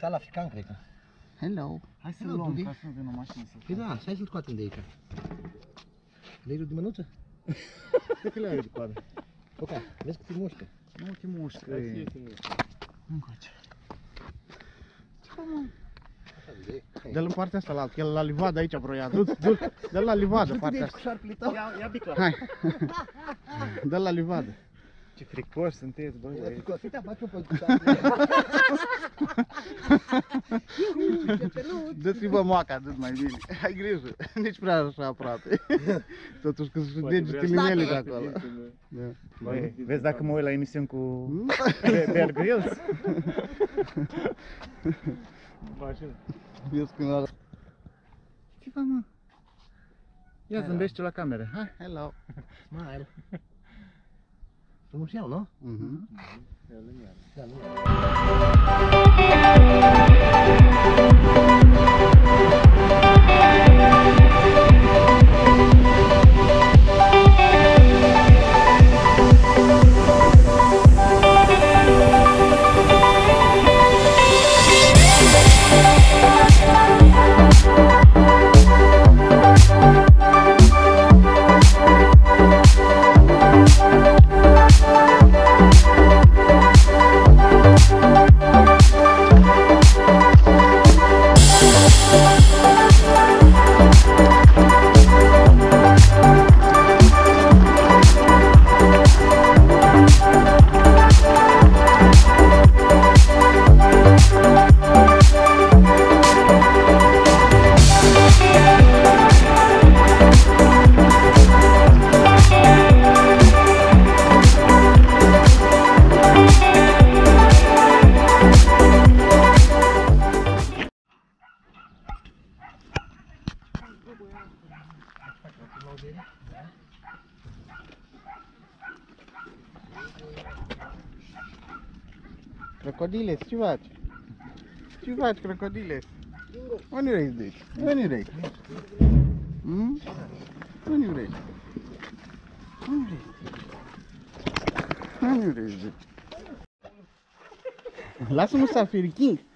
la african, cred că. Hello. Hai să Hello, luăm, Dudi. ca să nu vină o mașină să Păi da, stai să-l scoatem de aici. Leirul de mânuță? Cred că le-ai de coadă. Oca, vezi că te mușcă. Nu te mușcă. e. Încoace. Dă-l în partea asta la alt, că el la livadă aici vroia. Du, du, dă-l la livadă partea asta. șarpele tău. Ia, ia bicla. Hai. Dă-l la livadă. Ce fricoși sunteți, băi, băi. Uite, faci o pe șarpele. Dă-ți bă moaca, dă mai bine. Ai grijă, nici prea așa aproape. Totuși că sunt degetele mele de acolo. Da. Băi, vezi dacă mă uit la emisiuni cu Be- Bear Grylls? Vezi când arată. Ce fac, mă? Ia zâmbește la cameră, hai. Hello. Smile. Frumos iau, nu? Mhm. Da, nu. Crocodiles, ce faci? Ce faci, crocodiles? Unde vrei să duci? Unde vrei? Hmm? Unde vrei? Unde vrei? Unde vrei să duci? Lasă-mă să afirichin. Lasă